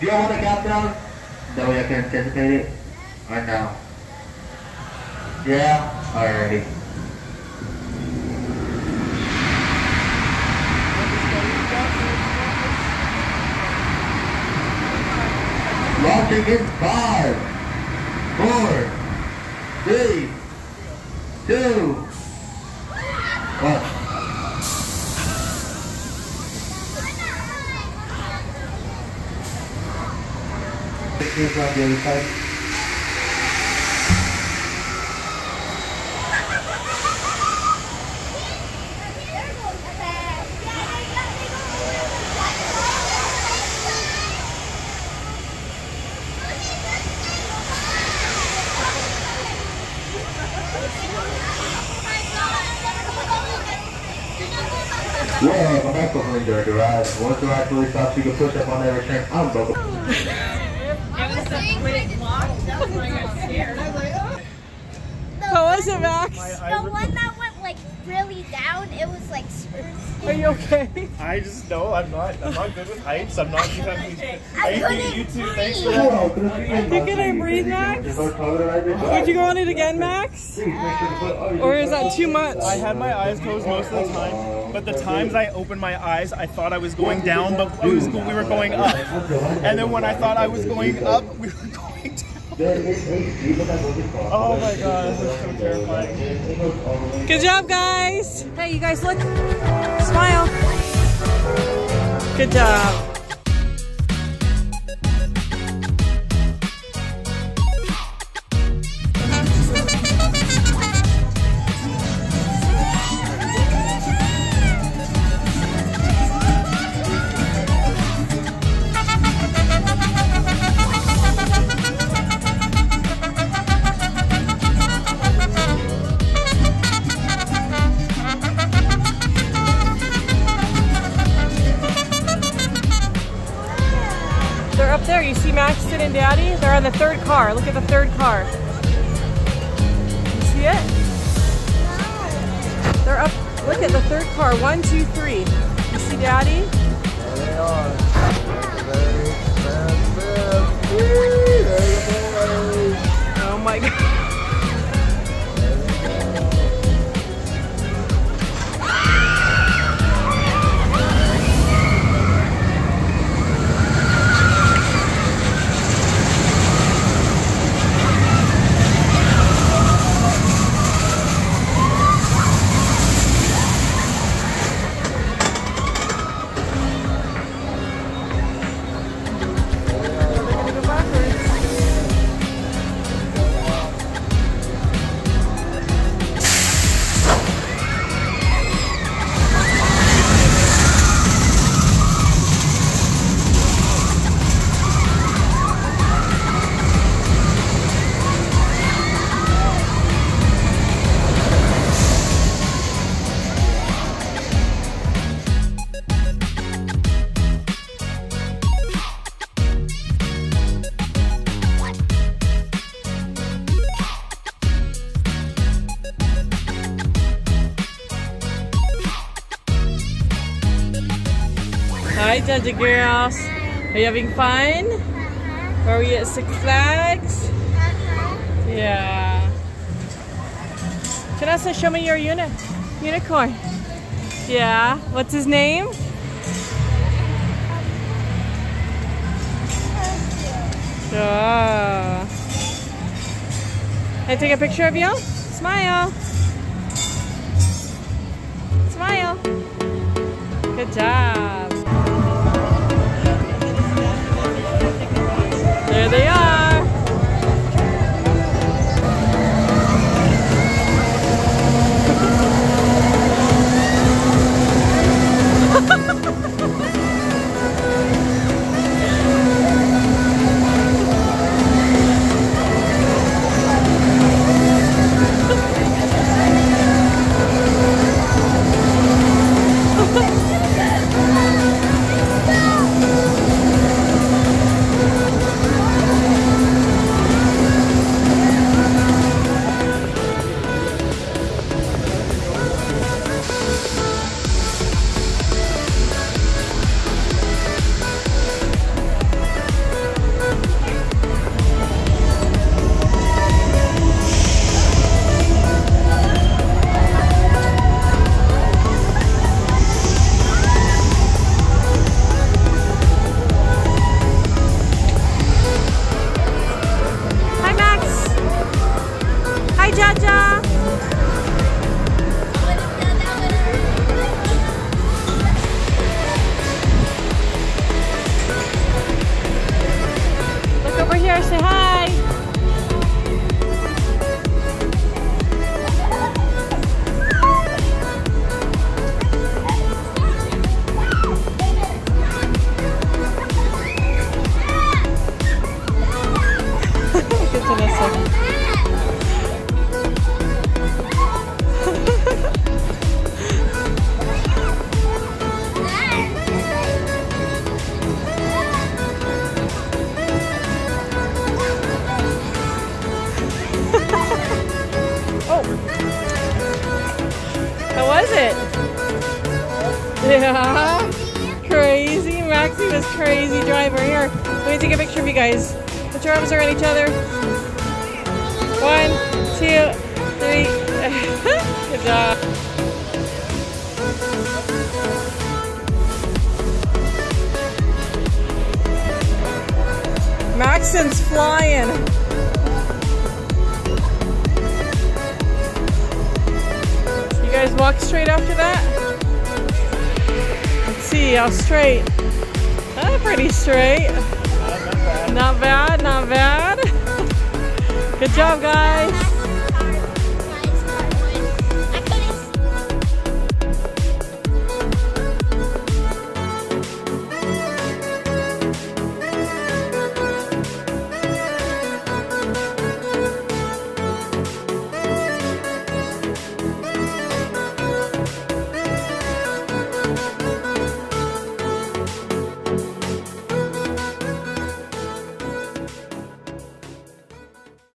Do you want a countdown? That way I can anticipate it? Or no? Yeah? Alrighty. Launching in five, four, three, two, one. Pictures on the other side. Yeah. Once the ride fully stops, you can push up on that return. I'm broken. How was it, Max? The one that went like really down, it was like super Are you okay? I just know I'm not I'm not good with heights. I'm not even I Thank couldn't you, you too. Thanks for breathe. that. You can I breathe, Max? Would you go on it again, Max? Or is that too much? I had my eyes closed most of the time, but the times I opened my eyes, I thought I was going down, but I was, we were going up. And then when I thought I was going up, we were going down. Oh my god, this is so terrifying. Good job, guys. Hey, you guys look. Smile. Good job. They're on the third car. Look at the third car. You see it? They're up. Look at the third car. One, two, three. You see Daddy? There they are. Oh my god. Dada girls. Are you having fun? Are we at Six Flags? Yeah. Janessa, show me your uni unicorn. Yeah. What's his name? Oh. I take a picture of you? Smile. Smile. Good job. Yeah. Crazy. Maxie was crazy driver. Here, let me take a picture of you guys. Put your arms around each other. One, two, three. Good job. Maxton's flying. You guys walk straight after that? See how straight. Ah, pretty straight. Not bad, not bad. Good job, guys.